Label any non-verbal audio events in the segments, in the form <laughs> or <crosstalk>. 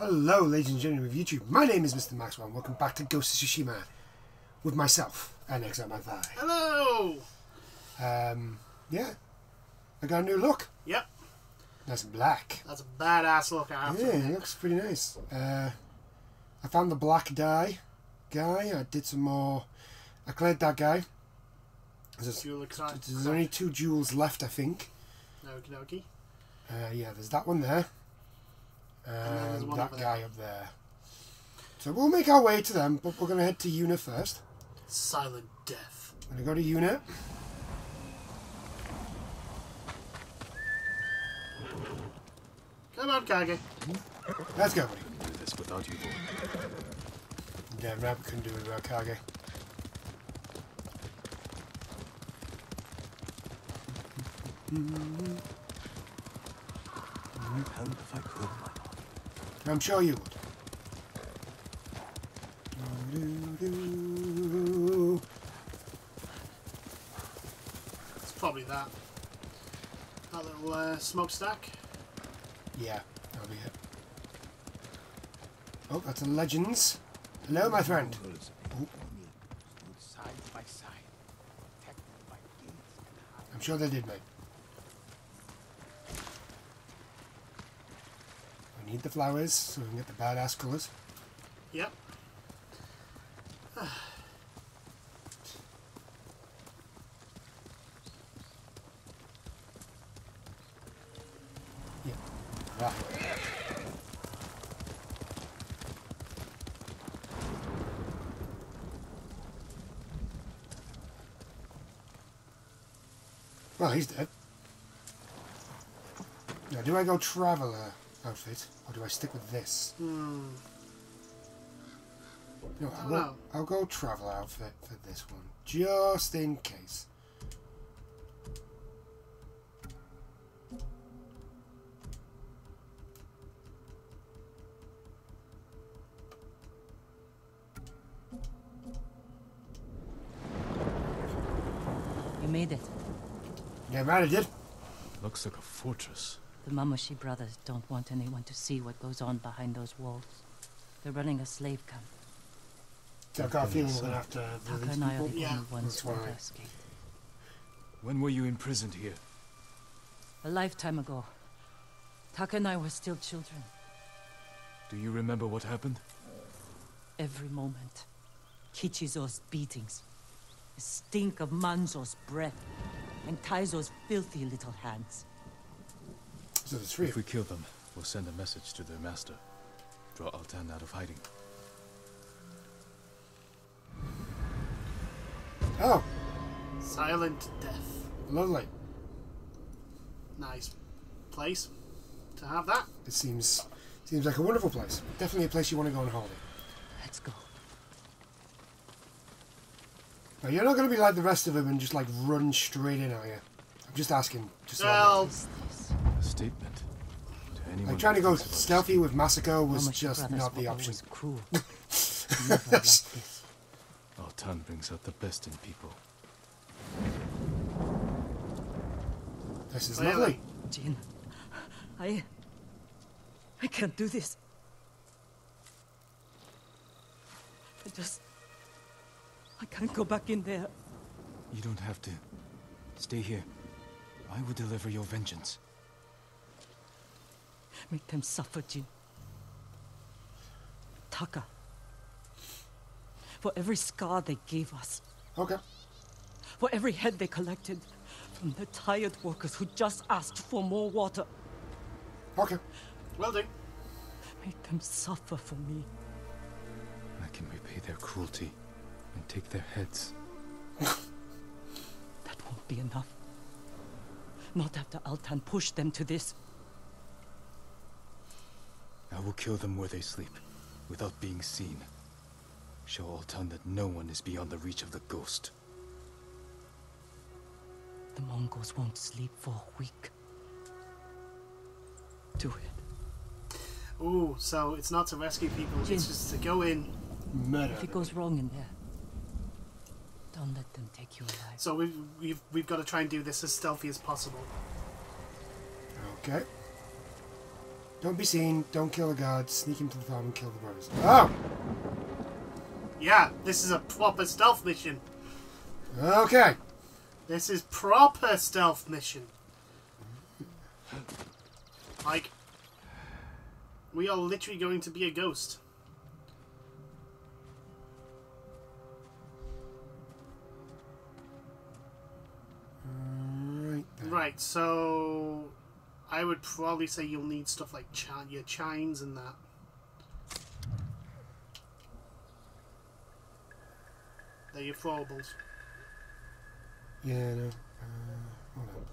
Hello, ladies and gentlemen of YouTube. My name is Mr. Maxwell, and welcome back to Ghost of Tsushima with myself and ExileMagpie. Hello! Um, yeah, I got a new look. Yep, That's black. that's a badass look I have to Yeah, it looks pretty nice. Uh, I found the black dye guy. I did some more. I cleared that guy. There's, Jewel there's only two jewels left, I think. Okie dokie. Uh, yeah, there's that one there. Uh, then there's And that over there. guy up there. So we'll make our way to them, but we're going to head to Yuna first. Silent death. I'm going to go to Yuna. Come on, Kage. Let's go, buddy. do this without you, boy. Damn right, we couldn't do it without Kage. Hell if I could, my lord. I'm sure you would. It's probably that. That little uh, smokestack. Yeah, that'll be it. Oh, that's a Legends. Hello, my friend. side by side, protected by gates and high I'm sure they did, mate. Need the flowers so we can get the badass colours. Yep. <sighs> Yeah. Right. Well, he's dead. Now, do I go traveller outfit, or do I stick with this? Hmm. No, I I'll go, know. I'll go traveller outfit for this one, just in case. You made it. Yeah, right, I did. Looks like a fortress. The Mamushi brothers don't want anyone to see what goes on behind those walls. They're running a slave camp. So I've got a feeling we're going to have to Taka release and I are people. the Yeah, only ones that's who have why. escaped. When were you imprisoned here? A lifetime ago, Taka and I were still children. Do you remember what happened? Every moment. Kichizo's beatings. The stink of Manzo's breath. And Taizo's filthy little hands. So there's three If we kill them, we'll send a message to their master. Draw Altan out of hiding. Oh, Silent death. lovely. Nice place to have that. It seems seems like a wonderful place. Definitely a place you want to go on holiday. Let's go. Now, you're not going to be like the rest of them and just like run straight in, are you? I'm just asking. Just so I know. Well, What's this? A statement to anyone. like trying to go thinks of us. stealthy with Masako was just not the were option. always cruel. <laughs> Never like. Altan brings out the best in people. This is Clearly. lovely. Jin, I... I can't do this. I just... I can't go back in there. You don't have to. Stay here. I will deliver your vengeance. Make them suffer, Jin. Taka. For every scar they gave us, Okay. for every head they collected from the tired workers who just asked for more water, Okay. will do. make them suffer for me. I can repay their cruelty and take their heads. That won't be enough. Not after Altan pushed them to this. I will kill them where they sleep, without being seen. Show Altan that no one is beyond the reach of the ghost. The Mongols won't sleep for a week. Do it. Ooh, so it's not to rescue people, Jin. it's just to go in. Murder. If it goes wrong in there, don't let them take you alive. So we've, we've, we've got to try and do this as stealthy as possible. Okay. Don't be seen. Don't kill the guards. Sneak into the farm and kill the brothers. Oh! Ah! Yeah, this is a proper stealth mission. Okay. This is proper stealth mission. Like, we are literally going to be a ghost. Right. Right, so I would probably say you'll need stuff like chi- your chines and that. They're your throwables. Yeah, no. Uh, hold on.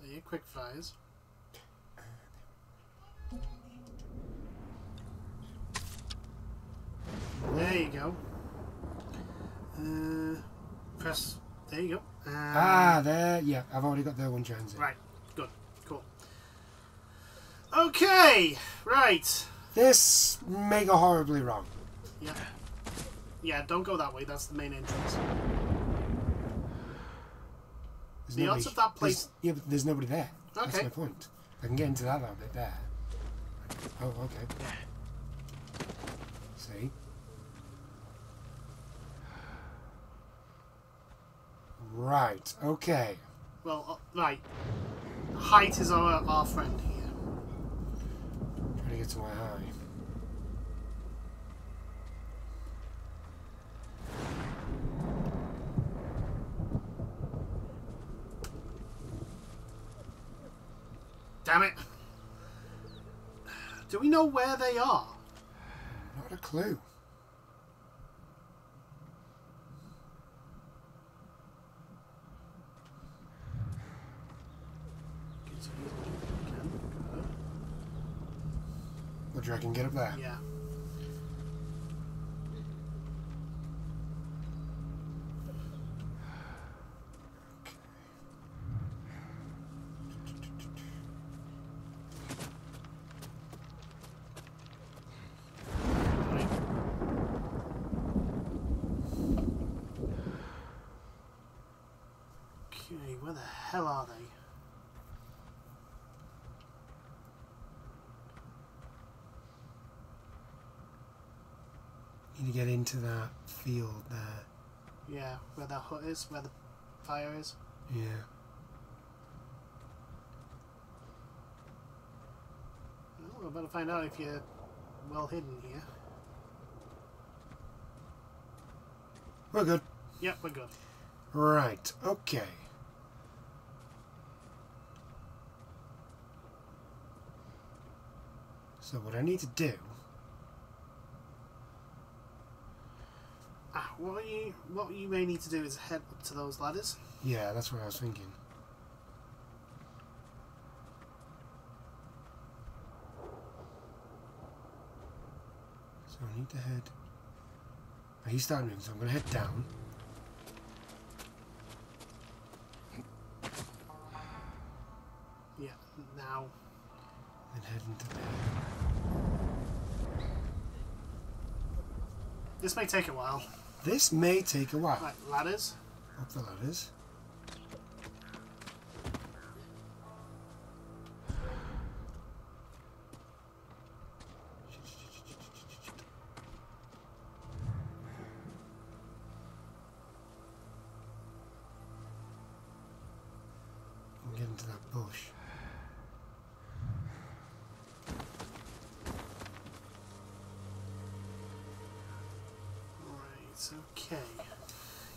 They're your quick fires. There you go. Uh, press. There you go. Uh, Ah, there. Yeah, I've already got the one chance in. Right. Good. Cool. Okay. Right. This may go horribly wrong. Yeah. Yeah. Don't go that way. That's the main entrance. There's The odds of that place- there's- Yeah, but there's nobody there. Okay. That's my point. I can get into that little bit there. Oh, okay. Yeah. See? Right, okay. Well, uh, right. Height is our our friend here. Trying to get to my eye. Damn it. Do we know where they are? Not a clue. You reckon? Get up there. Yeah. Okay, where the hell are they? Need to get into that field there. Yeah, where that hut is, where the fire is. Yeah. Well, we're about to find out if you're well hidden here. We're good. Yep, we're good. Right, okay. So what I need to do what you what you may need to do is head up to those ladders. Yeah, that's what I was thinking. So I need to head. Oh, he's starting moving, so I'm going to head down. Yeah, now. Then head into there. This may take a while. This may take a while. Right, ladders. Up the ladders. Right, okay.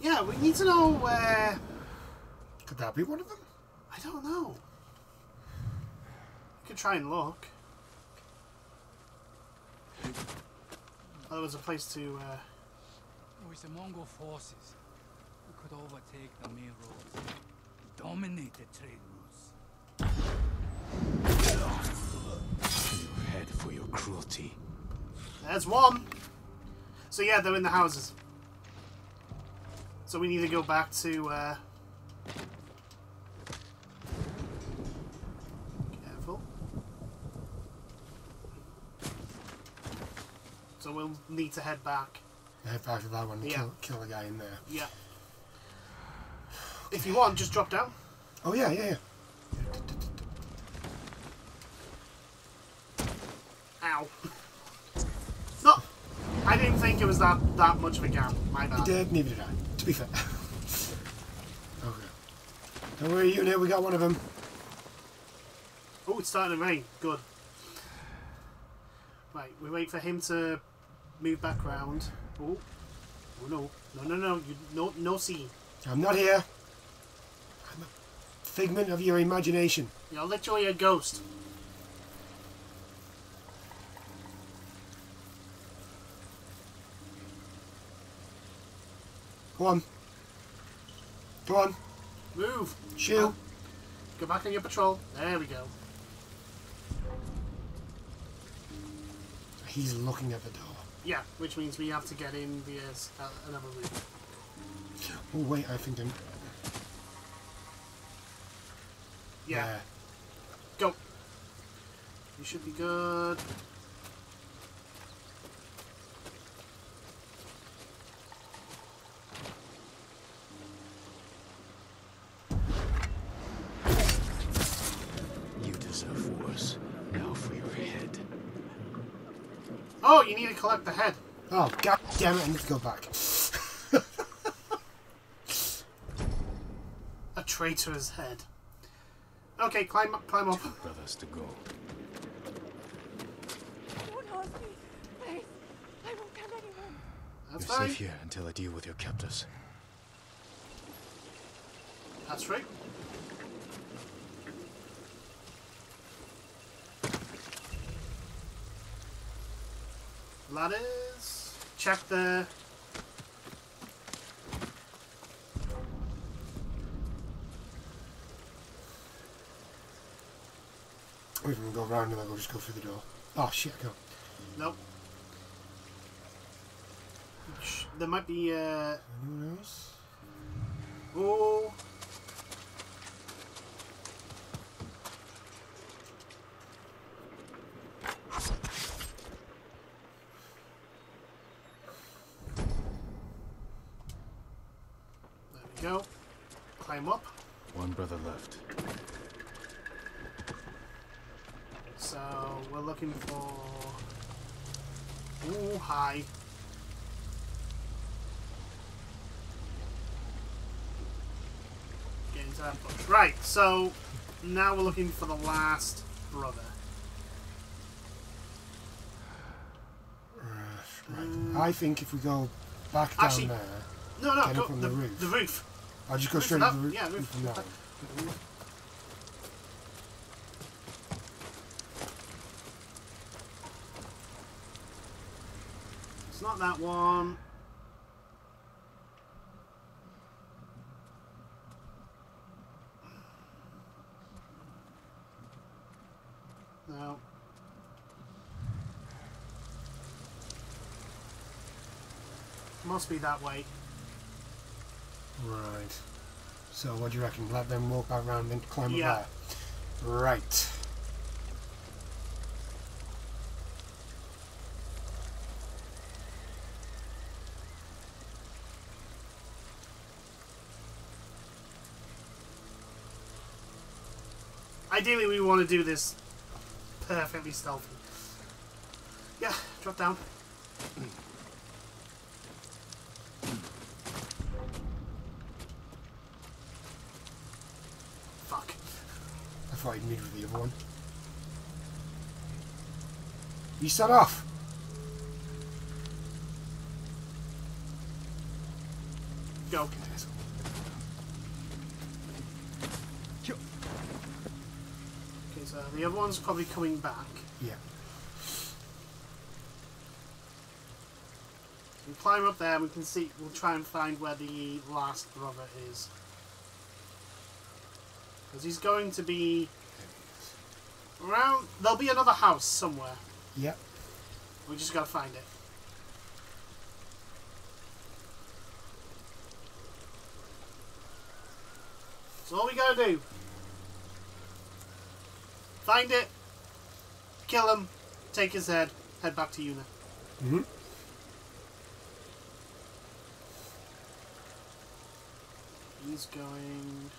Yeah, we need to know where. Could that be one of them? I don't know. We could try and look. Oh, there was a place to. Uh, With the Mongol forces, we could overtake the main roads, dominate the trade routes. You head for your cruelty. there's one! So, yeah, they're in the houses. So, we need to go back to. Uh, careful. So, we'll need to head back. Head back to that one and Yeah. kill, kill the guy in there. Yeah. If you want, just drop down. Oh, yeah, yeah, yeah. Ow. No, I didn't think it was that that much of a gap. My bad. did, neither did I, to be fair. okay. Don't worry, unit, we got one of them. Oh, it's starting to rain. Good. Right, we wait for him to move back round. Oh, oh no, no, no, no, you, no, no scene. I'm not here. I'm a figment of your imagination. You're literally a ghost. Go on. Go on. Move. Shoot. Go back on your patrol. There we go. He's looking at the door. Yeah, which means we have to get in via uh, another route. Oh, wait, I think I'm... Yeah, There. go. You should be good. Oh, you need to collect the head. Oh, god damn it, I need to go back. <laughs> A traitor's head. Okay, climb up, climb up. Brothers to go. Don't hurt me. Please. I won't tell anyone. That's You're fine. safe here until I deal with your captors. That's right. Ladders. Check the. We can go round and then we'll just go through the door. Oh, shit, i go Nope. There might be. Uh, Anyone else? oh. There we go. Climb up. One brother left. So we're looking for. Ooh, hi. Get into that bush. Right, so now we're looking for the last brother. Right. I think if we go back down Actually- there, No, no, go, the, the roof. The roof. I'll just go straight to the. Yeah, roof. from that. It's not that one. No. Must be that way. Right. So what do you reckon? Let them walk back round and climb Yeah. up there. Right. Ideally, we want to do this perfectly stealthy. Yeah, drop down. I thought you'd meet with the other one. You set off. Go. Okay, so the other one's probably coming back. Yeah. We climb up there and we can see, we'll try and find where the last brother is. Because he's going to be Around there'll be another house somewhere. Yep. We just gotta find it. So all we gotta do. Find it. Kill him. Take his head. Head back to Yuna. Mm hmm He's going